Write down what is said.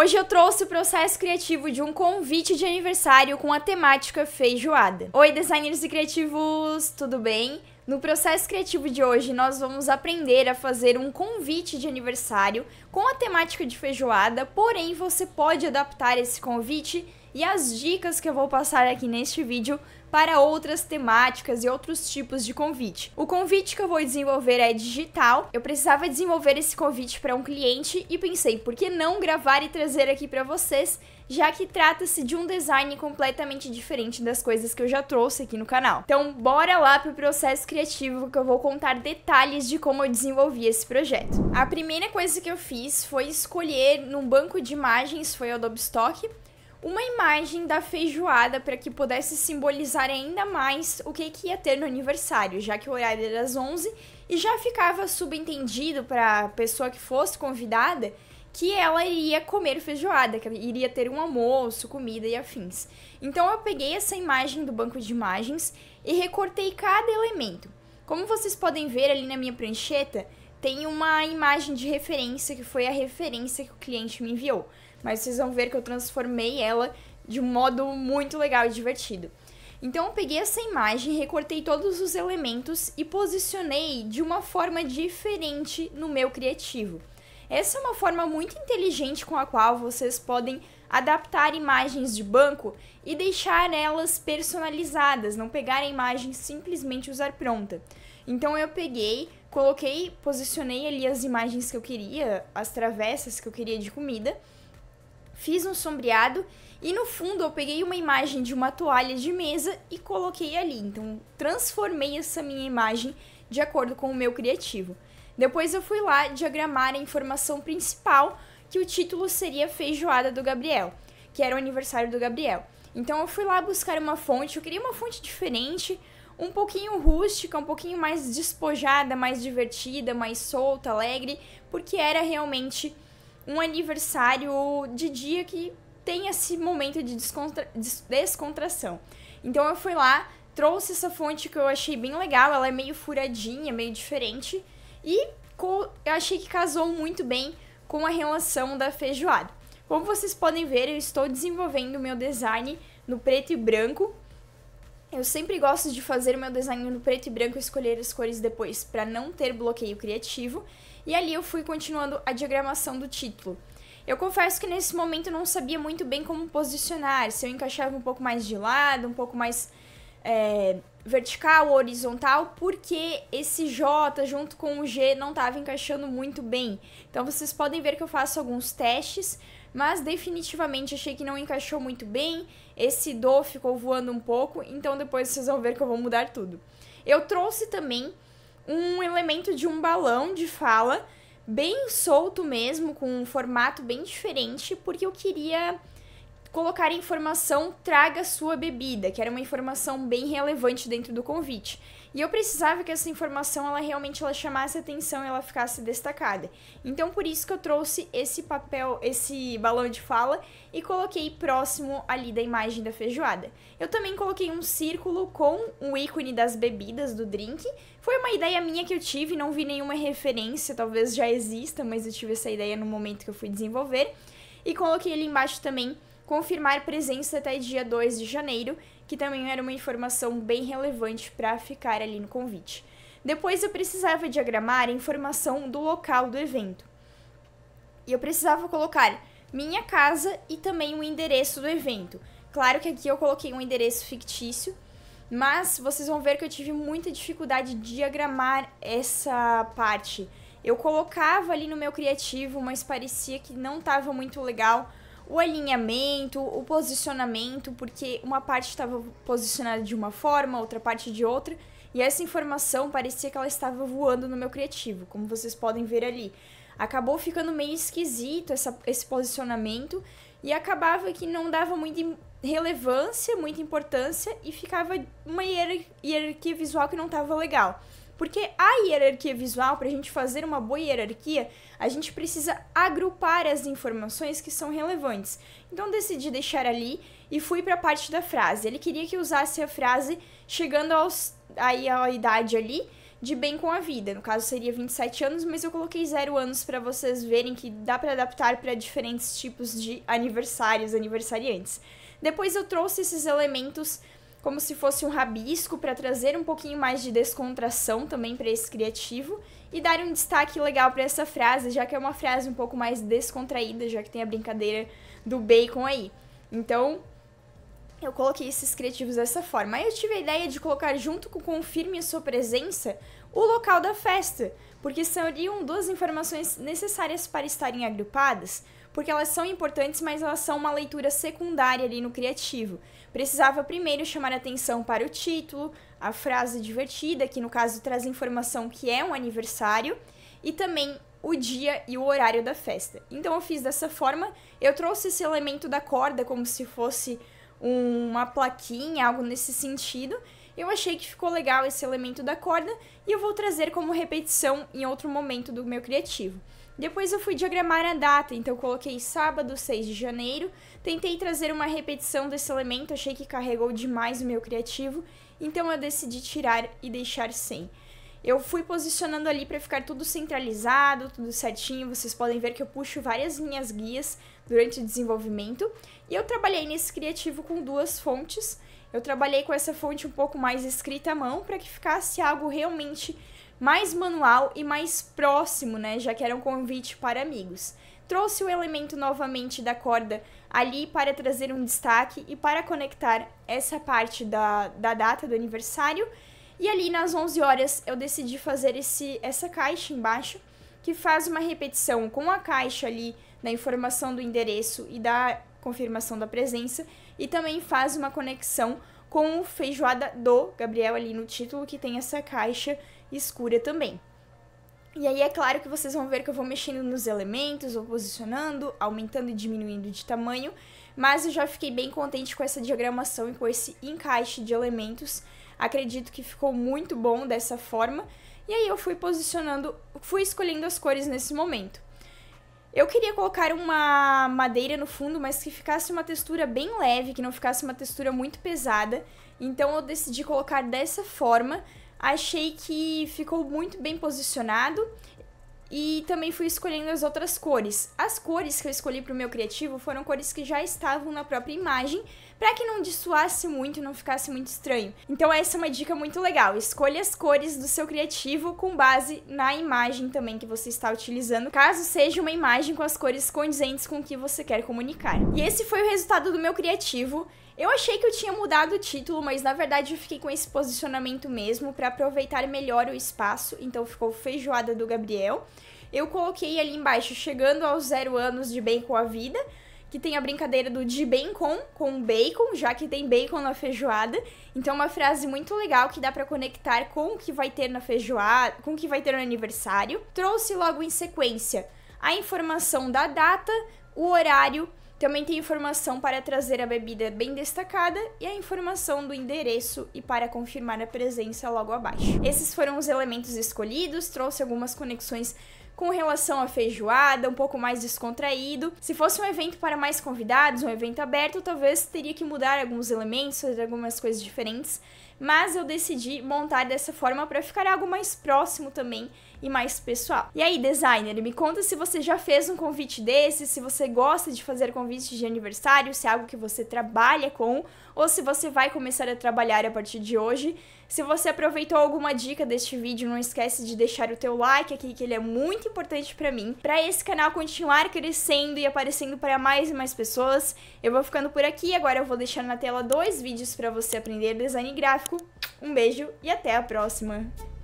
Hoje eu trouxe o processo criativo de um convite de aniversário com a temática feijoada. Oi, designers e criativos, tudo bem? No processo criativo de hoje, nós vamos aprender a fazer um convite de aniversário com a temática de feijoada, porém você pode adaptar esse convite e as dicas que eu vou passar aqui neste vídeo para outras temáticas e outros tipos de convite. O convite que eu vou desenvolver é digital. Eu precisava desenvolver esse convite para um cliente e pensei, por que não gravar e trazer aqui para vocês, já que trata-se de um design completamente diferente das coisas que eu já trouxe aqui no canal. Então, bora lá para o processo criativo que eu vou contar detalhes de como eu desenvolvi esse projeto. A primeira coisa que eu fiz foi escolher num banco de imagens, foi o Adobe Stock, uma imagem da feijoada para que pudesse simbolizar ainda mais o que, que ia ter no aniversário, já que o horário era às 11 e já ficava subentendido para a pessoa que fosse convidada que ela iria comer feijoada, que iria ter um almoço, comida e afins. Então eu peguei essa imagem do banco de imagens e recortei cada elemento. Como vocês podem ver ali na minha prancheta, tem uma imagem de referência que foi a referência que o cliente me enviou mas vocês vão ver que eu transformei ela de um modo muito legal e divertido. Então eu peguei essa imagem, recortei todos os elementos e posicionei de uma forma diferente no meu criativo. Essa é uma forma muito inteligente com a qual vocês podem adaptar imagens de banco e deixar elas personalizadas, não pegar a imagem simplesmente usar pronta. Então eu peguei, coloquei, posicionei ali as imagens que eu queria, as travessas que eu queria de comida fiz um sombreado e no fundo eu peguei uma imagem de uma toalha de mesa e coloquei ali. Então transformei essa minha imagem de acordo com o meu criativo. Depois eu fui lá diagramar a informação principal, que o título seria Feijoada do Gabriel, que era o aniversário do Gabriel. Então eu fui lá buscar uma fonte, eu queria uma fonte diferente, um pouquinho rústica, um pouquinho mais despojada, mais divertida, mais solta, alegre, porque era realmente um aniversário de dia que tem esse momento de descontra descontração. Então eu fui lá, trouxe essa fonte que eu achei bem legal, ela é meio furadinha, meio diferente, e eu achei que casou muito bem com a relação da feijoada. Como vocês podem ver, eu estou desenvolvendo o meu design no preto e branco. Eu sempre gosto de fazer o meu design no preto e branco e escolher as cores depois para não ter bloqueio criativo e ali eu fui continuando a diagramação do título. Eu confesso que nesse momento não sabia muito bem como posicionar, se eu encaixava um pouco mais de lado, um pouco mais é, vertical ou horizontal, porque esse J junto com o G não estava encaixando muito bem. Então vocês podem ver que eu faço alguns testes, mas definitivamente achei que não encaixou muito bem. Esse Do ficou voando um pouco, então depois vocês vão ver que eu vou mudar tudo. Eu trouxe também um elemento de um balão de fala, bem solto mesmo, com um formato bem diferente, porque eu queria colocar a informação traga sua bebida, que era uma informação bem relevante dentro do convite. E eu precisava que essa informação ela realmente ela chamasse atenção e ela ficasse destacada. Então por isso que eu trouxe esse papel, esse balão de fala e coloquei próximo ali da imagem da feijoada. Eu também coloquei um círculo com o ícone das bebidas do drink. Foi uma ideia minha que eu tive, não vi nenhuma referência, talvez já exista, mas eu tive essa ideia no momento que eu fui desenvolver. E coloquei ali embaixo também confirmar presença até dia 2 de janeiro, que também era uma informação bem relevante para ficar ali no convite. Depois eu precisava diagramar a informação do local do evento. E eu precisava colocar minha casa e também o endereço do evento. Claro que aqui eu coloquei um endereço fictício, mas vocês vão ver que eu tive muita dificuldade de diagramar essa parte. Eu colocava ali no meu criativo, mas parecia que não estava muito legal o alinhamento, o posicionamento, porque uma parte estava posicionada de uma forma, outra parte de outra, e essa informação parecia que ela estava voando no meu criativo, como vocês podem ver ali. Acabou ficando meio esquisito essa, esse posicionamento e acabava que não dava muita relevância, muita importância e ficava uma hierarquia visual que não estava legal. Porque a hierarquia visual, para a gente fazer uma boa hierarquia, a gente precisa agrupar as informações que são relevantes. Então decidi deixar ali e fui para a parte da frase. Ele queria que usasse a frase chegando aos, aí à idade ali de bem com a vida. No caso seria 27 anos, mas eu coloquei zero anos para vocês verem que dá para adaptar para diferentes tipos de aniversários, aniversariantes. Depois eu trouxe esses elementos como se fosse um rabisco para trazer um pouquinho mais de descontração também para esse criativo e dar um destaque legal para essa frase, já que é uma frase um pouco mais descontraída, já que tem a brincadeira do bacon aí. Então, eu coloquei esses criativos dessa forma. Aí eu tive a ideia de colocar junto com Confirme a Sua Presença o local da festa, porque seriam duas informações necessárias para estarem agrupadas, porque elas são importantes, mas elas são uma leitura secundária ali no criativo. Precisava primeiro chamar atenção para o título, a frase divertida, que no caso traz informação que é um aniversário, e também o dia e o horário da festa. Então eu fiz dessa forma, eu trouxe esse elemento da corda como se fosse uma plaquinha, algo nesse sentido. Eu achei que ficou legal esse elemento da corda e eu vou trazer como repetição em outro momento do meu criativo. Depois eu fui diagramar a data, então coloquei sábado 6 de janeiro. Tentei trazer uma repetição desse elemento, achei que carregou demais o meu criativo, então eu decidi tirar e deixar sem. Eu fui posicionando ali para ficar tudo centralizado, tudo certinho. Vocês podem ver que eu puxo várias linhas guias durante o desenvolvimento. E eu trabalhei nesse criativo com duas fontes. Eu trabalhei com essa fonte um pouco mais escrita à mão para que ficasse algo realmente mais manual e mais próximo, né? Já que era um convite para amigos. Trouxe o elemento novamente da corda ali para trazer um destaque e para conectar essa parte da, da data do aniversário e ali nas 11 horas eu decidi fazer esse, essa caixa embaixo, que faz uma repetição com a caixa ali da informação do endereço e da confirmação da presença, e também faz uma conexão com o feijoada do Gabriel ali no título, que tem essa caixa escura também. E aí é claro que vocês vão ver que eu vou mexendo nos elementos, vou posicionando, aumentando e diminuindo de tamanho, mas eu já fiquei bem contente com essa diagramação e com esse encaixe de elementos Acredito que ficou muito bom dessa forma. E aí eu fui posicionando, fui escolhendo as cores nesse momento. Eu queria colocar uma madeira no fundo, mas que ficasse uma textura bem leve, que não ficasse uma textura muito pesada. Então eu decidi colocar dessa forma. Achei que ficou muito bem posicionado e também fui escolhendo as outras cores. As cores que eu escolhi para o meu criativo foram cores que já estavam na própria imagem, para que não dissuasse muito não ficasse muito estranho. Então essa é uma dica muito legal. Escolha as cores do seu criativo com base na imagem também que você está utilizando, caso seja uma imagem com as cores condizentes com o que você quer comunicar. E esse foi o resultado do meu criativo. Eu achei que eu tinha mudado o título, mas na verdade eu fiquei com esse posicionamento mesmo para aproveitar melhor o espaço, então ficou Feijoada do Gabriel. Eu coloquei ali embaixo, chegando aos zero anos de bem com a vida, que tem a brincadeira do de bem com, com bacon, já que tem bacon na feijoada. Então, uma frase muito legal que dá para conectar com o que vai ter na feijoada, com o que vai ter no aniversário. Trouxe logo em sequência a informação da data, o horário também tem informação para trazer a bebida bem destacada e a informação do endereço e para confirmar a presença logo abaixo. Esses foram os elementos escolhidos, trouxe algumas conexões com relação à feijoada, um pouco mais descontraído. Se fosse um evento para mais convidados, um evento aberto, talvez teria que mudar alguns elementos, fazer algumas coisas diferentes, mas eu decidi montar dessa forma para ficar algo mais próximo também e mais pessoal. E aí, designer, me conta se você já fez um convite desse, se você gosta de fazer convites de aniversário, se é algo que você trabalha com ou se você vai começar a trabalhar a partir de hoje. Se você aproveitou alguma dica deste vídeo, não esquece de deixar o teu like aqui, que ele é muito importante para mim, para esse canal continuar crescendo e aparecendo para mais e mais pessoas. Eu vou ficando por aqui, agora eu vou deixar na tela dois vídeos para você aprender design gráfico. Um beijo e até a próxima!